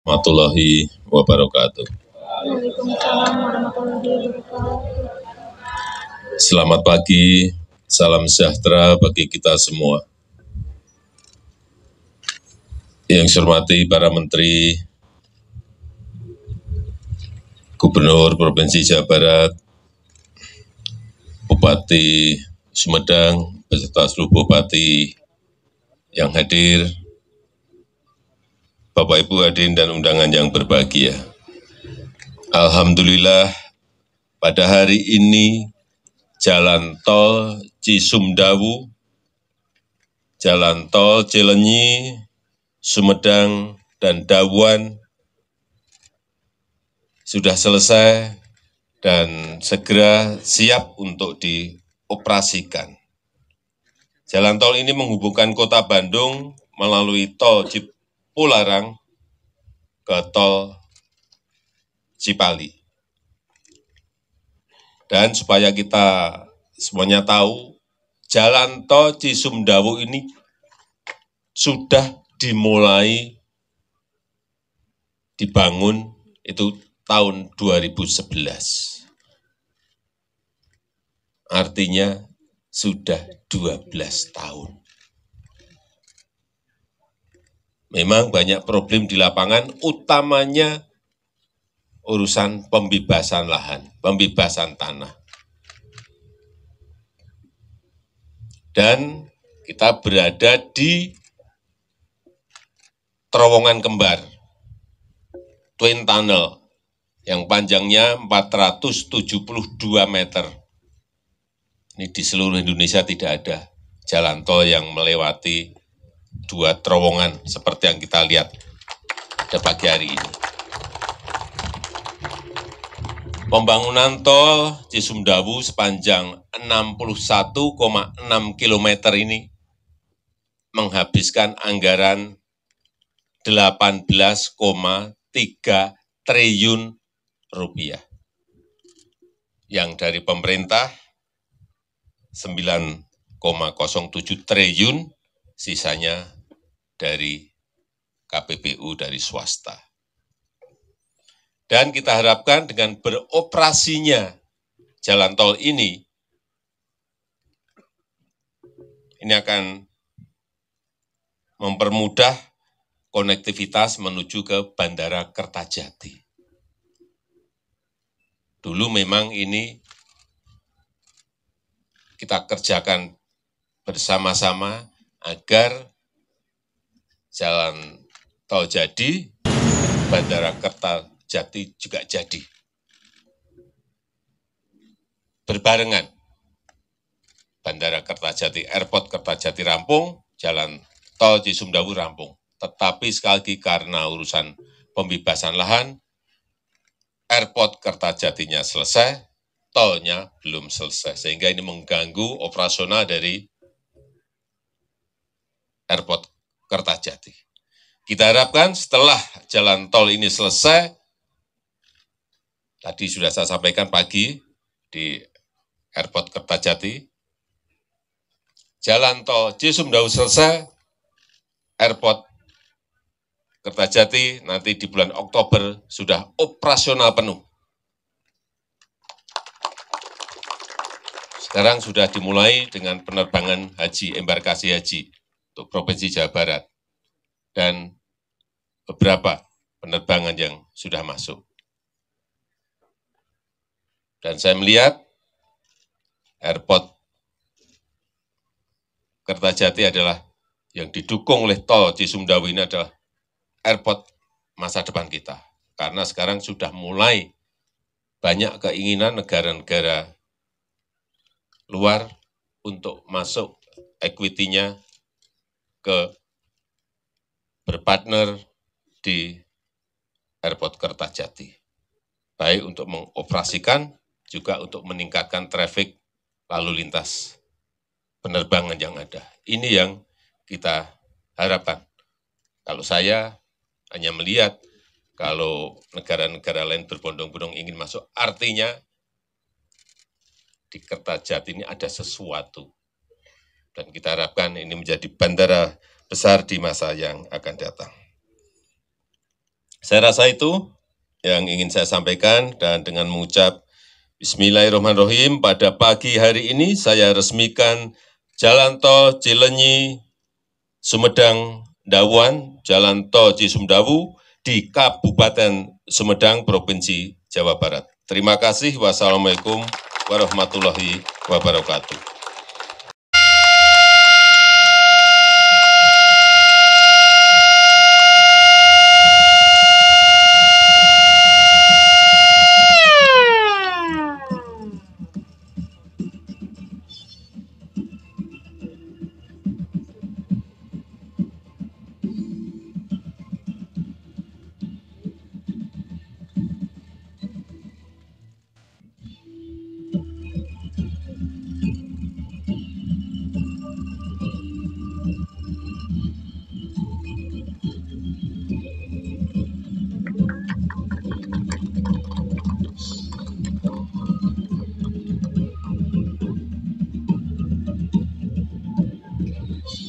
warahmatullahi wabarakatuh. Waalaikumsalam warahmatullahi wabarakatuh. Selamat pagi, salam sejahtera bagi kita semua. Yang saya hormati para menteri, Gubernur Provinsi Jawa Barat, Bupati Sumedang, beserta seluruh bupati yang hadir, Bapak Ibu hadirin dan undangan yang berbahagia. Alhamdulillah pada hari ini jalan tol Cisumdawu, jalan tol Cilenyi, Sumedang, dan Dawuan sudah selesai dan segera siap untuk dioperasikan. Jalan tol ini menghubungkan kota Bandung melalui tol Cipularang ke tol Cipali. Dan supaya kita semuanya tahu, jalan tol Cisumdawu ini sudah dimulai dibangun itu tahun 2011. Artinya sudah 12 tahun. Memang banyak problem di lapangan, utamanya urusan pembebasan lahan, pembebasan tanah. Dan kita berada di terowongan kembar, Twin Tunnel, yang panjangnya 472 meter. Ini di seluruh Indonesia tidak ada jalan tol yang melewati dua terowongan seperti yang kita lihat pada pagi hari ini. Pembangunan tol Cisumdawu sepanjang 61,6 km ini menghabiskan anggaran 18,3 triliun rupiah. Yang dari pemerintah 9,07 triliun, sisanya dari KPPU dari swasta. Dan kita harapkan dengan beroperasinya jalan tol ini, ini akan mempermudah konektivitas menuju ke Bandara Kertajati. Dulu memang ini kita kerjakan bersama-sama agar jalan tol jadi, Bandara Kertajati juga jadi. Berbarengan, Bandara Kertajati, Airport Kertajati rampung, jalan tol Cisumdawu rampung. Tetapi sekali lagi karena urusan pembebasan lahan, Airport Kertajatinya selesai, tolnya belum selesai. Sehingga ini mengganggu operasional dari Airport Kertajati. Kita harapkan setelah jalan tol ini selesai, tadi sudah saya sampaikan pagi di Airport Kertajati, jalan tol Cisumdawu selesai, Airport Kertajati nanti di bulan Oktober sudah operasional penuh. Sekarang sudah dimulai dengan penerbangan haji, embarkasi haji untuk Provinsi Jawa Barat. Dan beberapa penerbangan yang sudah masuk. Dan saya melihat airport Kertajati adalah yang didukung oleh tol Cisumdawu ini adalah airport masa depan kita. Karena sekarang sudah mulai banyak keinginan negara-negara luar untuk masuk equity-nya ke berpartner di Airport Kertajati. Baik untuk mengoperasikan, juga untuk meningkatkan traffic lalu lintas penerbangan yang ada. Ini yang kita harapkan. Kalau saya hanya melihat kalau negara-negara lain berbondong-bondong ingin masuk, artinya di Kertajati ini ada sesuatu. Dan kita harapkan ini menjadi bandara besar di masa yang akan datang. Saya rasa itu yang ingin saya sampaikan dan dengan mengucap Bismillahirrahmanirrahim pada pagi hari ini saya resmikan Jalan Tol Cilenyi Sumedang Dawan, Jalan Tol Cisumdawu di Kabupaten Sumedang, Provinsi Jawa Barat. Terima kasih. Wassalamualaikum warahmatullahi wabarakatuh.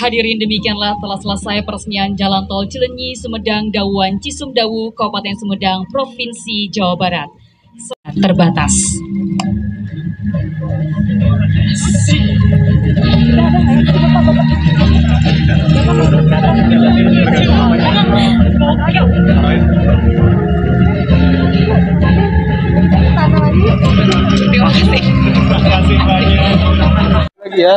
Hadirin demikianlah telah selesai peresmian Jalan Tol Cilenyi, Sumedang, Dawan, Cisumdawu, Kabupaten Sumedang, Provinsi Jawa Barat. Terbatas. Terima kasih. lagi ya.